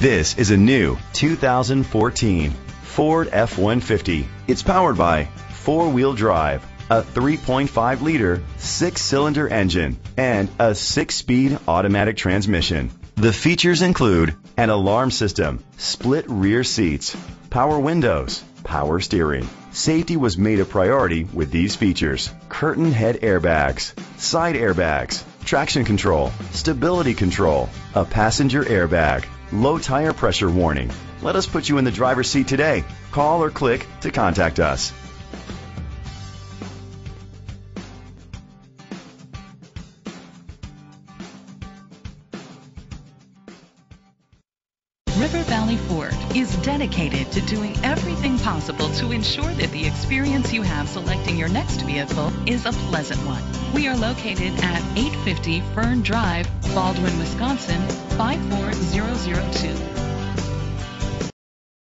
This is a new 2014 Ford F-150. It's powered by four-wheel drive, a 3.5 liter six cylinder engine, and a six speed automatic transmission. The features include an alarm system, split rear seats, power windows, power steering. Safety was made a priority with these features. Curtain head airbags, side airbags, traction control, stability control, a passenger airbag, low tire pressure warning. Let us put you in the driver's seat today. Call or click to contact us. River Valley Ford is dedicated to doing everything possible to ensure that the experience you have selecting your next vehicle is a pleasant one. We are located at 850 Fern Drive, Baldwin, Wisconsin 54002.